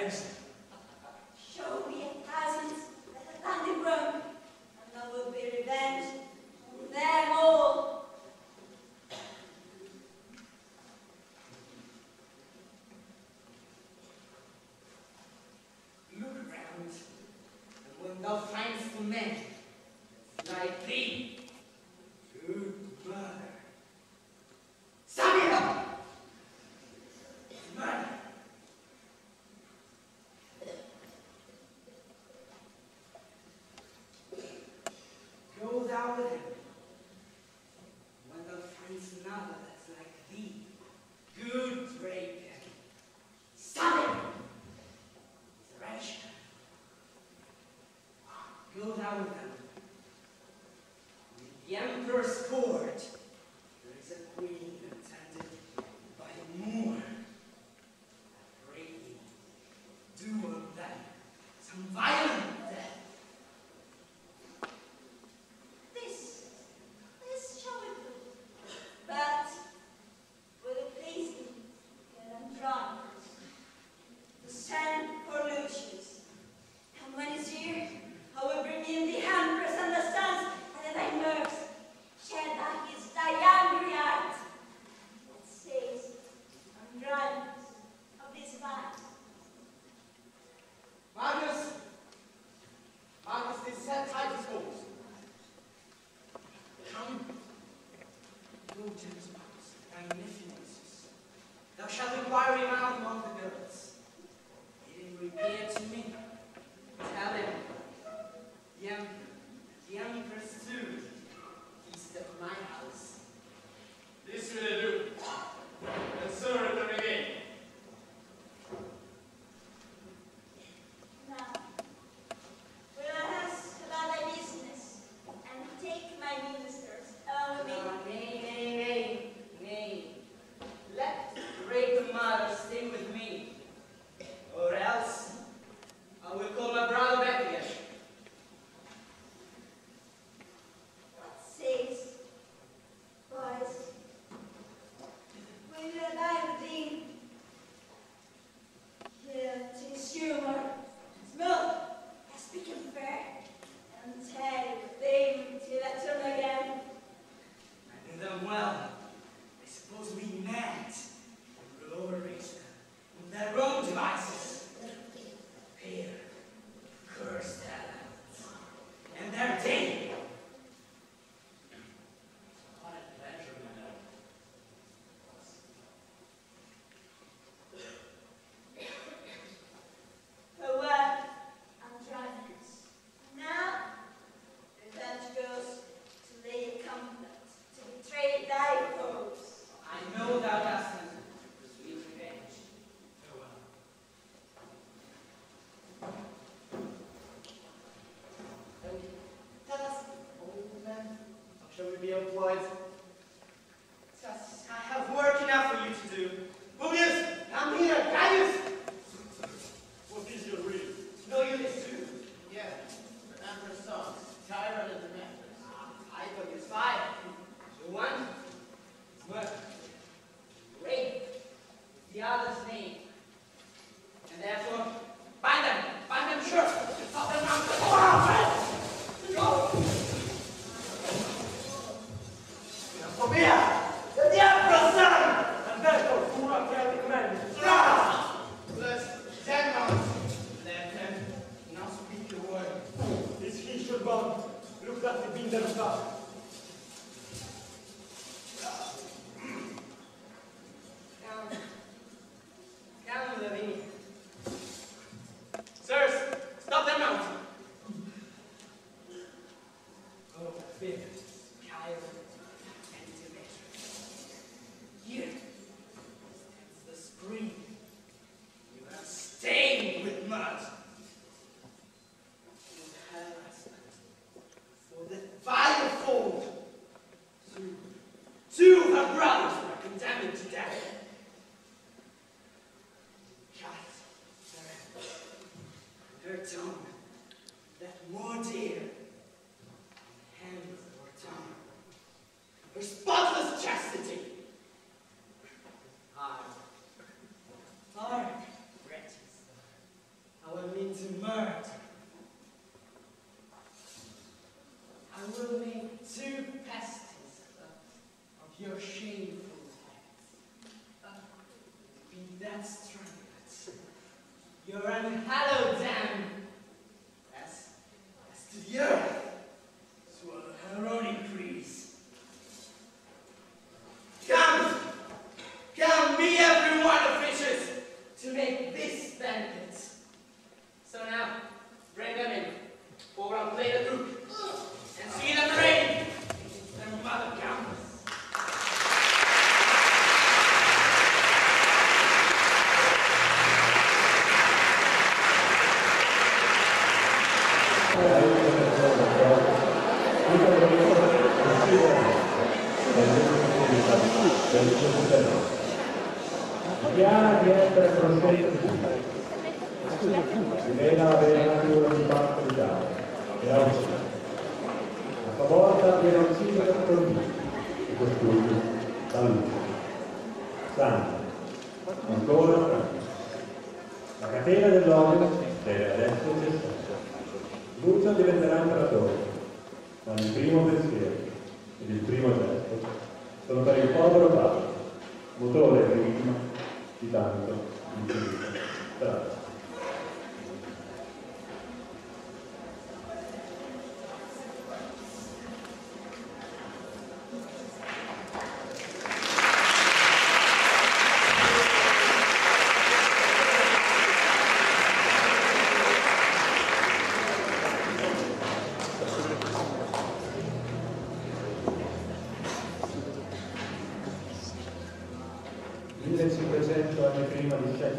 Next. Show me a thousand that have landed broke, and there will be revenge on them all. Look around, and when thou findest men like thee, with him. which boys. I have work enough for you to do. Publius, come here, Gaius! What is your read? No, you listen. Yeah, Emperor's son. Tyrant of the Mattress. Ah, I thought it's five. The one, work. Rape. The others. building the rooftop. brothers. Veronica. Dichiara di essere prosciolta Rivela avere la figura di parte di Dao e la uccisa. La sua volta viene uccisa per colpire e costruita da luce. Santo, ancora Franco. La catena dell'uomo deve adesso cessare. Lucia diventerà imperatore, ma il primo pensiero sono per il povero padre, motore e vittima di tanto infinito. Grazie.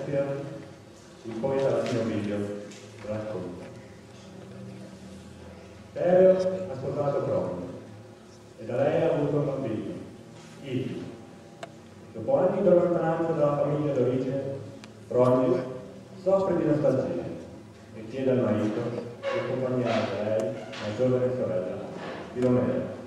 1500 anni prima di Shakespeare, il poeta latino Ovidio racconta. Tereo ha sposato Cromio e da lei ha avuto un bambino, Idi. Dopo anni di lontananza dalla famiglia d'origine, Cromio soffre di nostalgia e chiede al marito di accompagnare lei, la giovane sorella, di.